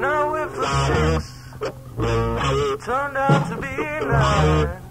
Now if the six turned out to be nine.